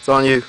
It's on you.